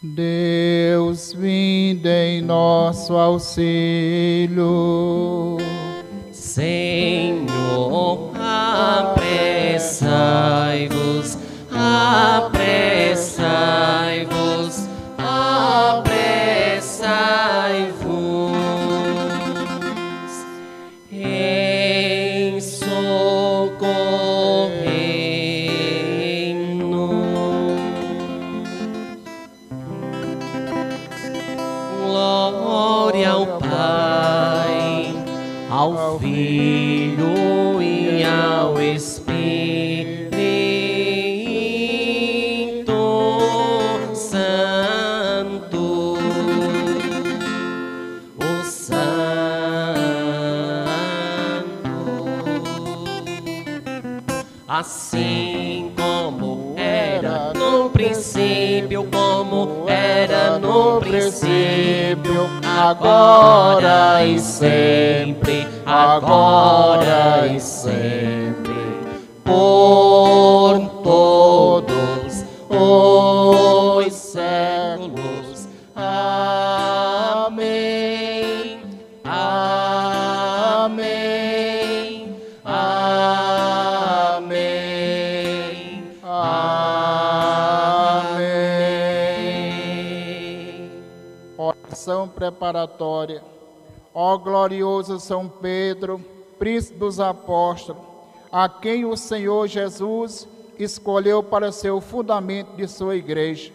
Deus, vinde em nosso auxílio. Senhor, apressai-vos, apressai-vos, Assim como era no princípio, como era no princípio, agora e sempre, agora e sempre, por preparatória. Ó glorioso São Pedro, príncipe dos apóstolos, a quem o Senhor Jesus escolheu para ser o fundamento de sua igreja,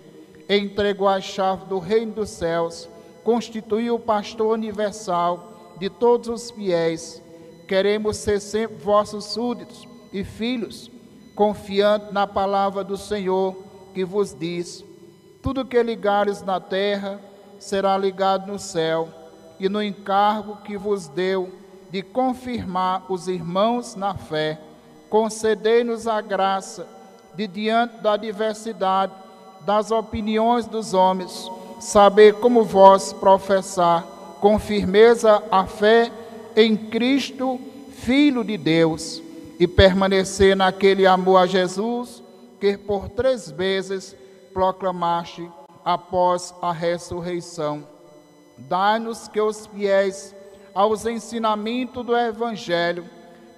entregou a chave do reino dos céus, constituiu o pastor universal de todos os fiéis. Queremos ser sempre vossos súditos e filhos, confiando na palavra do Senhor que vos diz: tudo que ligares na terra será ligado no céu, e no encargo que vos deu de confirmar os irmãos na fé, concedei-nos a graça de, diante da diversidade das opiniões dos homens, saber como vós professar com firmeza a fé em Cristo, Filho de Deus, e permanecer naquele amor a Jesus que por três vezes proclamaste após a ressurreição. Dai-nos que os fiéis aos ensinamentos do Evangelho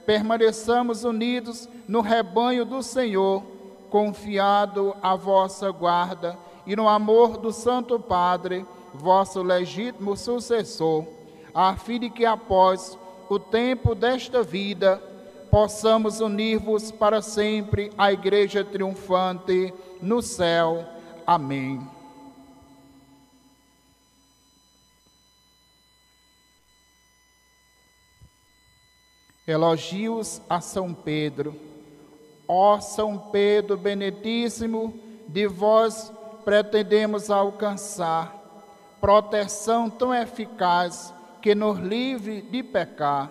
permaneçamos unidos no rebanho do Senhor, confiado à vossa guarda e no amor do Santo Padre, vosso legítimo sucessor, a fim de que após o tempo desta vida possamos unir-vos para sempre à Igreja triunfante no céu. Amém. Elogios a São Pedro. Ó São Pedro Benedíssimo, de vós pretendemos alcançar proteção tão eficaz que nos livre de pecar.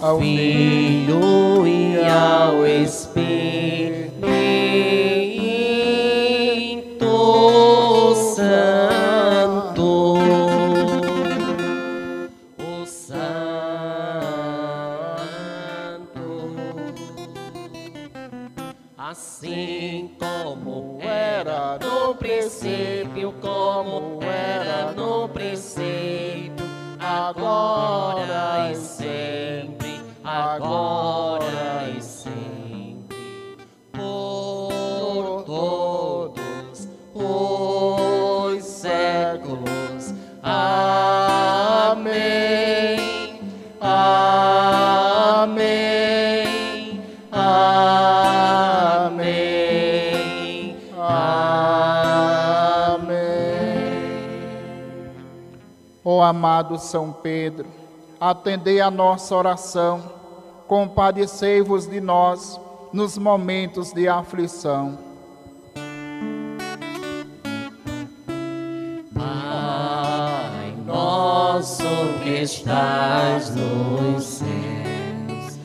ao Filho e ao Espírito amado São Pedro, atendei a nossa oração, compadecei-vos de nós nos momentos de aflição. Pai nosso que estás nos céus,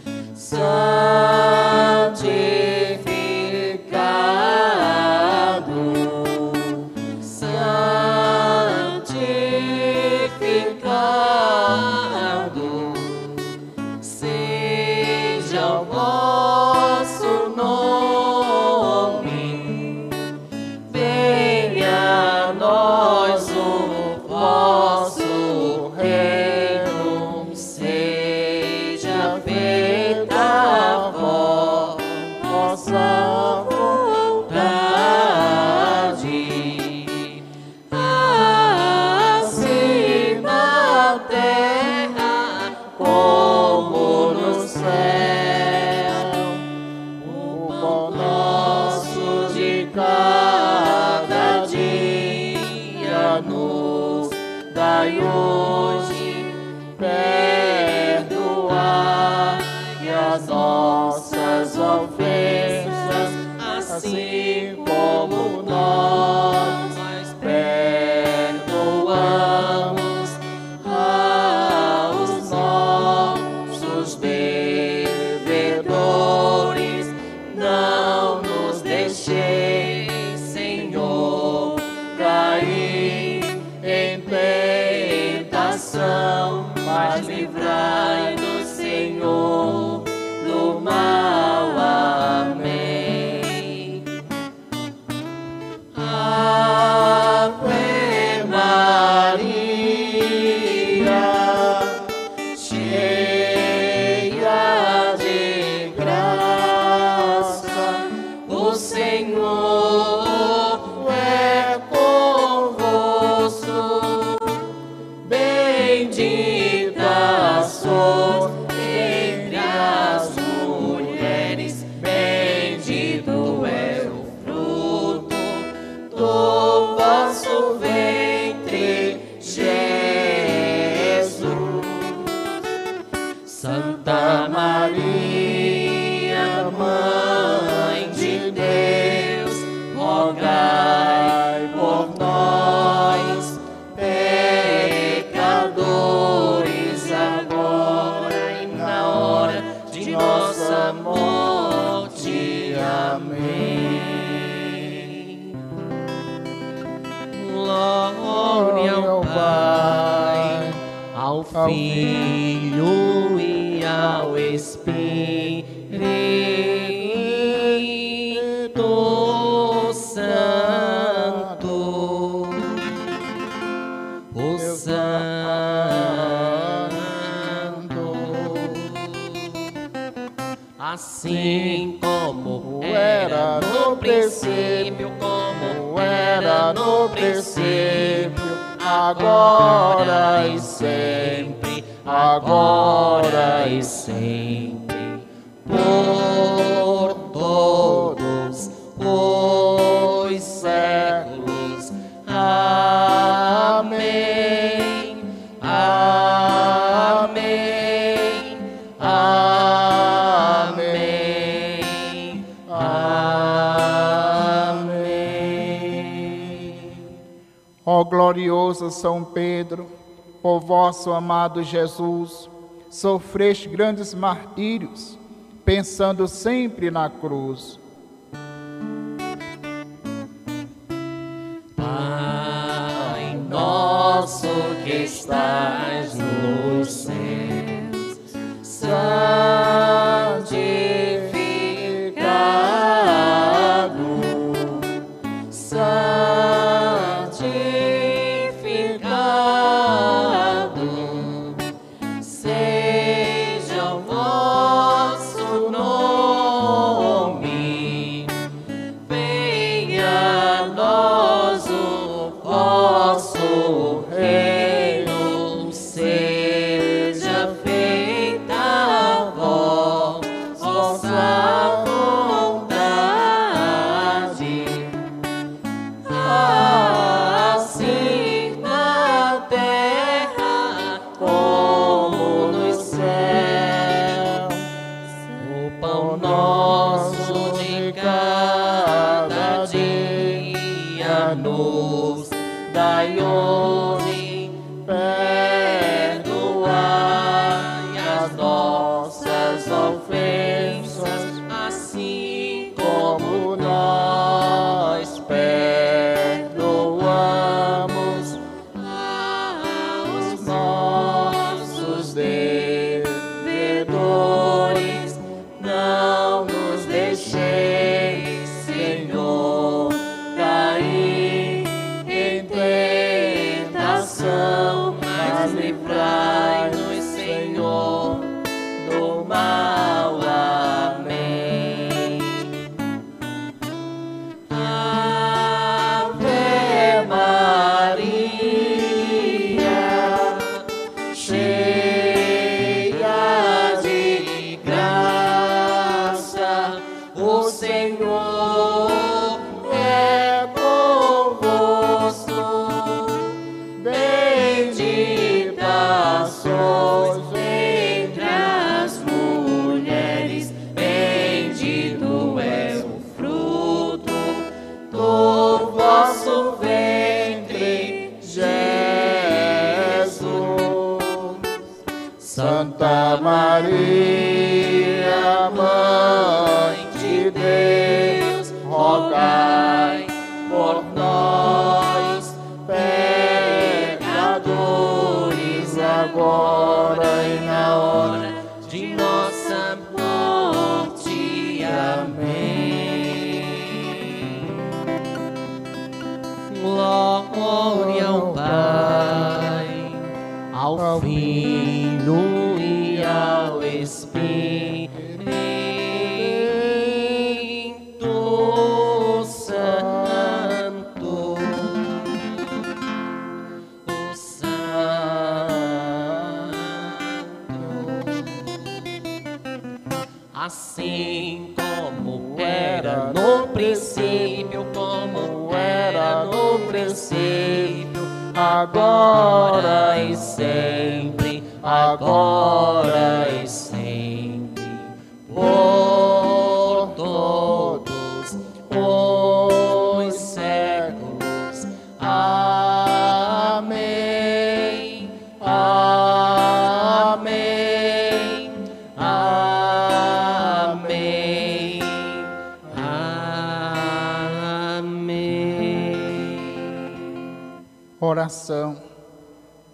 as nossas ofensas, assim Filho e ao Espírito Santo. O Santo, assim como era no princípio, como era no princípio, agora e sempre agora e sempre, por todos os séculos. Amém. Amém. Amém. Amém. Ó glorioso São Pedro, por vosso amado Jesus, sofreste grandes martírios, pensando sempre na cruz. Pai nosso que estás Maria, Assim como era no princípio, como era no princípio, agora e sempre, agora e coração.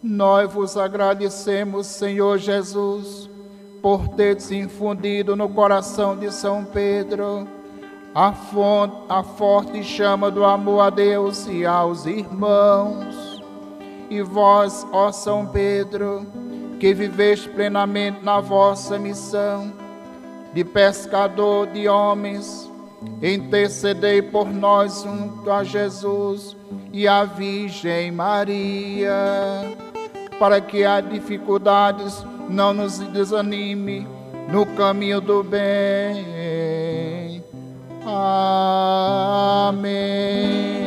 Nós vos agradecemos, Senhor Jesus, por teres infundido no coração de São Pedro a, fonte, a forte chama do amor a Deus e aos irmãos. E vós, ó São Pedro, que viveste plenamente na vossa missão de pescador de homens, intercedei por nós junto a Jesus e a Virgem Maria, para que as dificuldades não nos desanime no caminho do bem. Amém.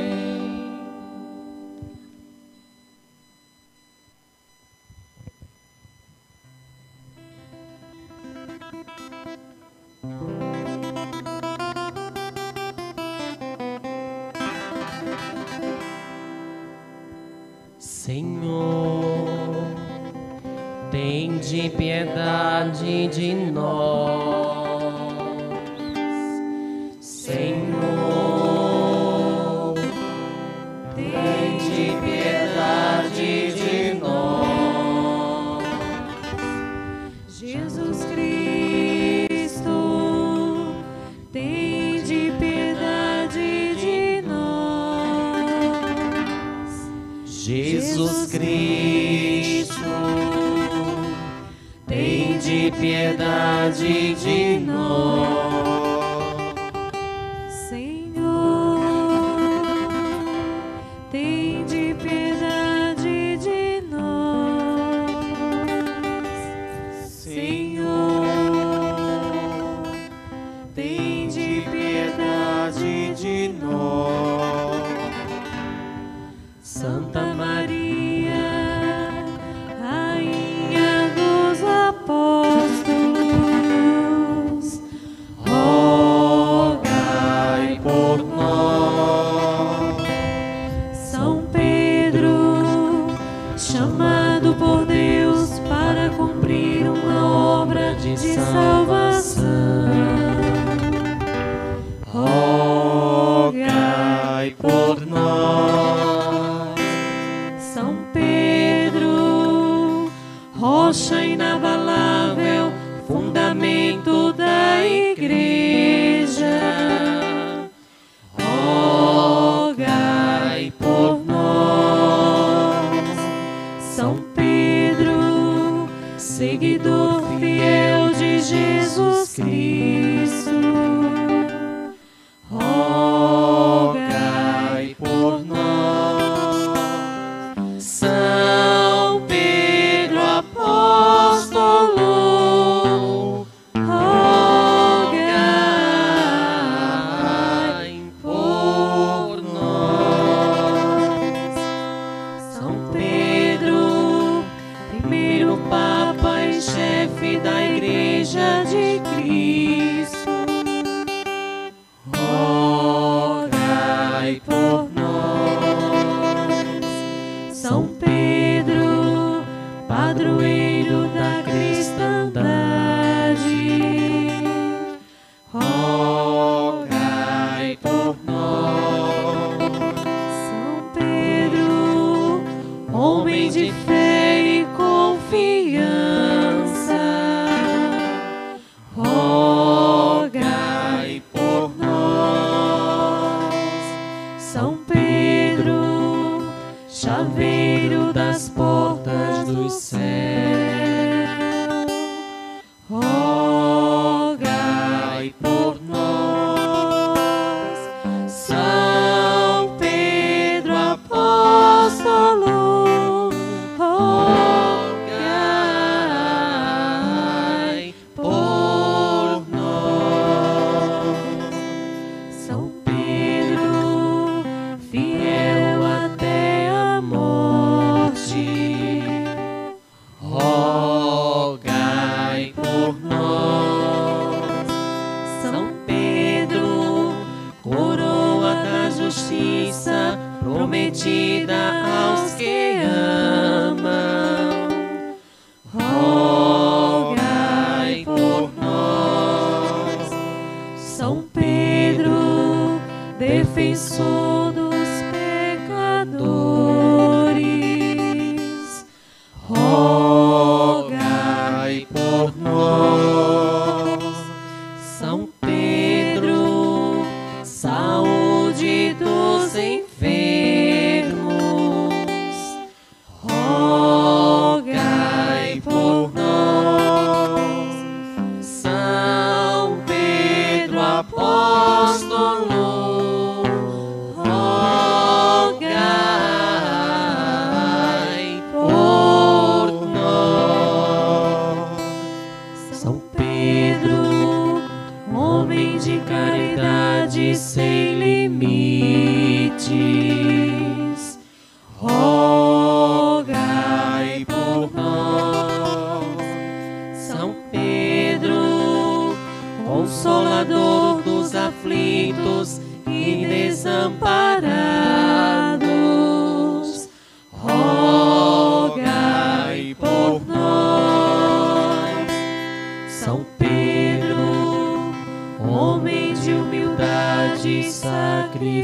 Senhor, tem de piedade de nós. piedade de nós. De humildade e sacrifício,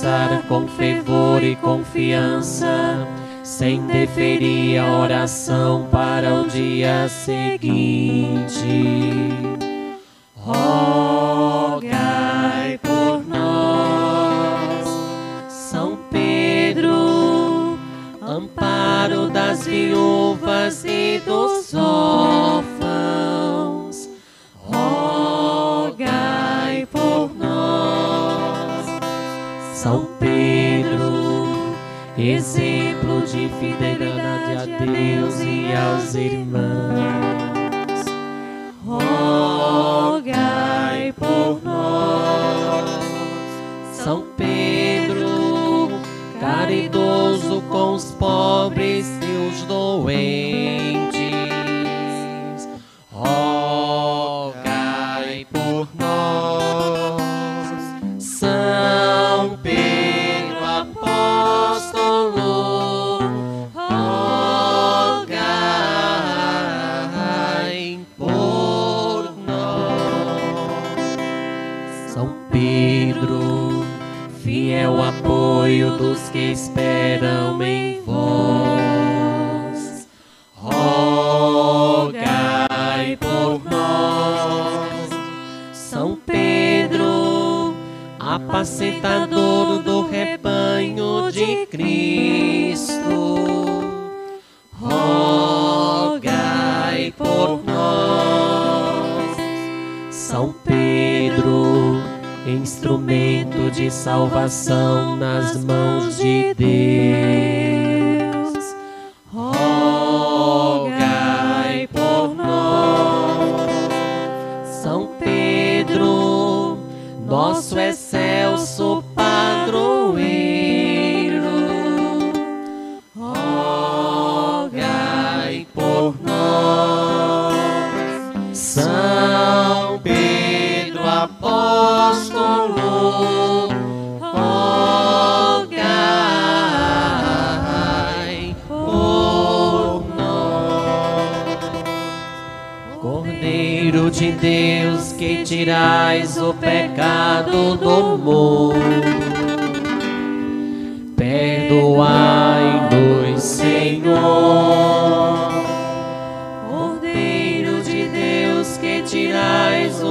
rezar com fervor e confiança, sem deferir a oração para o dia seguinte. Rogai por nós, São Pedro, amparo das viúvas e dos órfãos. Exemplo de fidelidade a Deus e aos irmãos rogai por nós. São Pedro, caridoso com os pobres e os doentes, rogai por nós. De salvação nas mãos de Deus,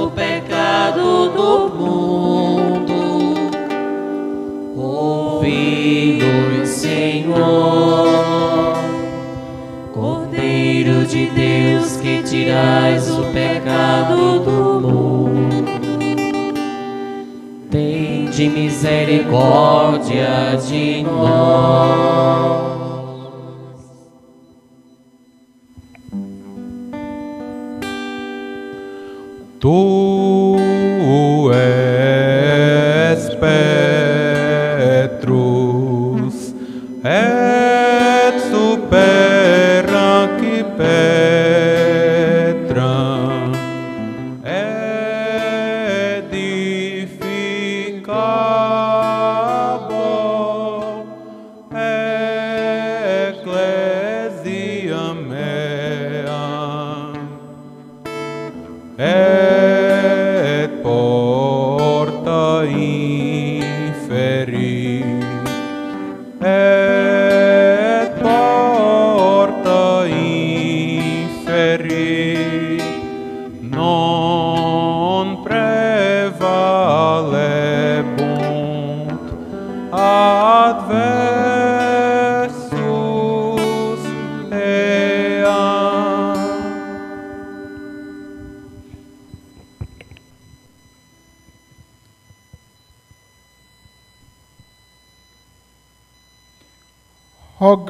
tirais o pecado do mundo, ouvi-nos, Senhor. Cordeiro de Deus que tirais o pecado do mundo, tende misericórdia de nós. Tu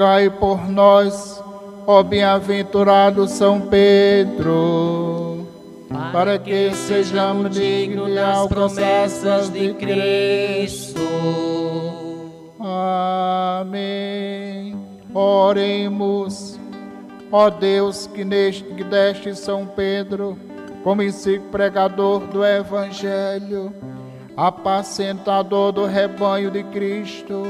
Rogai por nós, ó bem-aventurado São Pedro, para que sejamos dignos das promessas de Cristo. Amém. Oremos. Ó Deus, que, neste, que deste São Pedro, como insigne pregador do Evangelho, apacentador do rebanho de Cristo,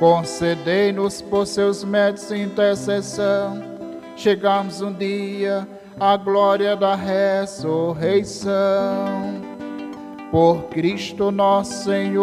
concedei-nos por seus méritos de intercessão, chegamos um dia à glória da ressurreição. Por Cristo nosso Senhor.